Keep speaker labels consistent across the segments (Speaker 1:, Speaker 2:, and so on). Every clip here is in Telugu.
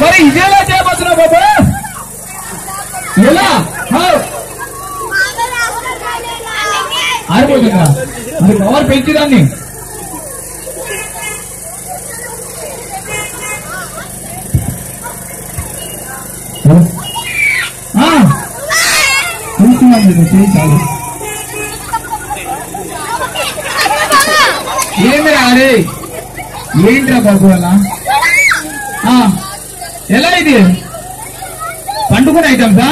Speaker 1: మరి ఇదేలా చేయబోతున్నావు బాబా? ఎలా? హౌ? ఆరిపోతుందా మరి పవర్ పెంచుదాన్ని. ఆ, చూస్తున్నాను చాలు. ఏమిరా అరే ఏంట్రా బాబు అలా? ఎలా ఇది? పండుకున్న ఐటమ్సా?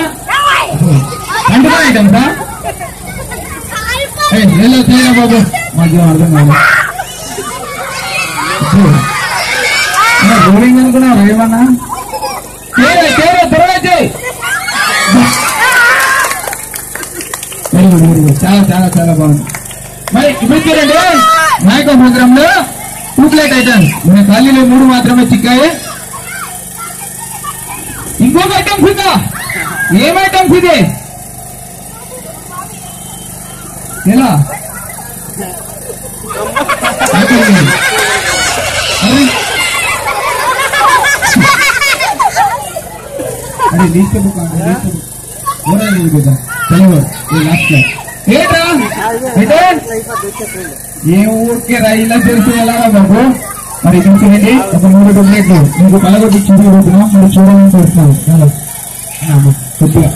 Speaker 1: పండుకున్న ఐటమ్సా? ఏ, ఎలా చేయరా బాబు? మాకేం అర్థం కాదు. రోలింగ్ అనుకున్నావు ఏమన్నా చేయరా త్వరగా చాలా చాలా చాలా బాగుంది. మరి ఇప్పుడు చూడండి నాయక ప్రోగ్రాంలో టూ ప్లేట్ ఐటమ్స్ మన ఖాళీలో మూడు మాత్రమే చిక్కాయి. ఇంకొక ఐటమ్స్ ఉందా ఏం ఐటమ్స్ ఇది ఎలా అరే అరే లీస్ట్ బుక్ లీస్ట్ బుక్ ఓరా ఇది కదా తెలుగు ఈ లాస్ట్ క్లాస్ ఏంట్రా ఏంటే ఏ ఊరికే రైలా తెలిసి ఎలా బాబు మరి చూసినట్టే ఒక మూడు డబ్బులు మీకు కలగొట్టి చూసి పోతున్నా మరి చూడాలని కోరుతున్నాను కొద్దిగా